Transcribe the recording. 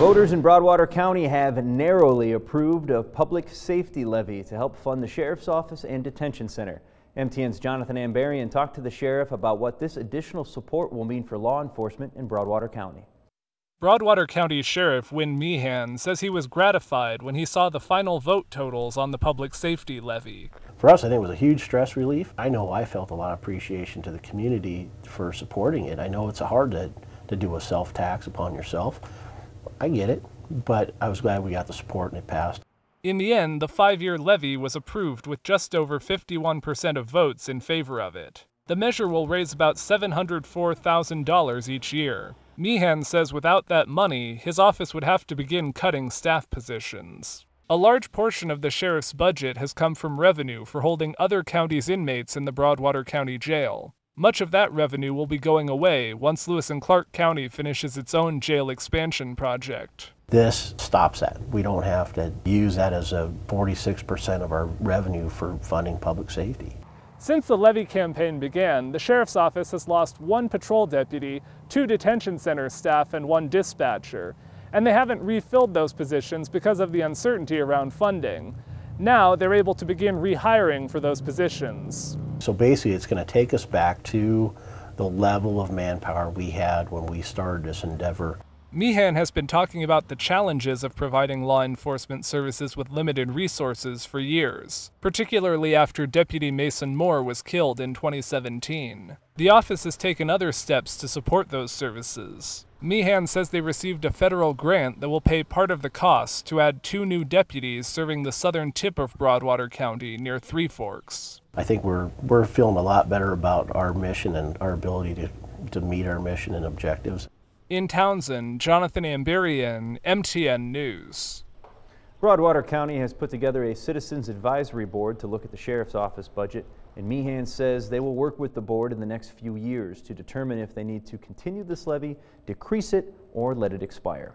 Voters in Broadwater County have narrowly approved a public safety levy to help fund the sheriff's office and detention center. MTN's Jonathan Ambarian talked to the sheriff about what this additional support will mean for law enforcement in Broadwater County. Broadwater County Sheriff Wynn Meehan says he was gratified when he saw the final vote totals on the public safety levy. For us, I think it was a huge stress relief. I know I felt a lot of appreciation to the community for supporting it. I know it's hard to, to do a self-tax upon yourself. I get it, but I was glad we got the support and it passed. In the end, the five-year levy was approved with just over 51% of votes in favor of it. The measure will raise about $704,000 each year. Meehan says without that money, his office would have to begin cutting staff positions. A large portion of the sheriff's budget has come from revenue for holding other counties' inmates in the Broadwater County Jail. Much of that revenue will be going away once Lewis and Clark County finishes its own jail expansion project. This stops that. We don't have to use that as a 46% of our revenue for funding public safety. Since the levy campaign began, the Sheriff's Office has lost one patrol deputy, two detention center staff, and one dispatcher. And they haven't refilled those positions because of the uncertainty around funding. Now they're able to begin rehiring for those positions. So basically, it's going to take us back to the level of manpower we had when we started this endeavor. Meehan has been talking about the challenges of providing law enforcement services with limited resources for years, particularly after Deputy Mason Moore was killed in 2017. The office has taken other steps to support those services. Meehan says they received a federal grant that will pay part of the cost to add two new deputies serving the southern tip of Broadwater County near Three Forks. I think we're, we're feeling a lot better about our mission and our ability to, to meet our mission and objectives. In Townsend, Jonathan Ambarian, MTN News. Broadwater County has put together a Citizens Advisory Board to look at the Sheriff's Office budget, and Meehan says they will work with the board in the next few years to determine if they need to continue this levy, decrease it, or let it expire.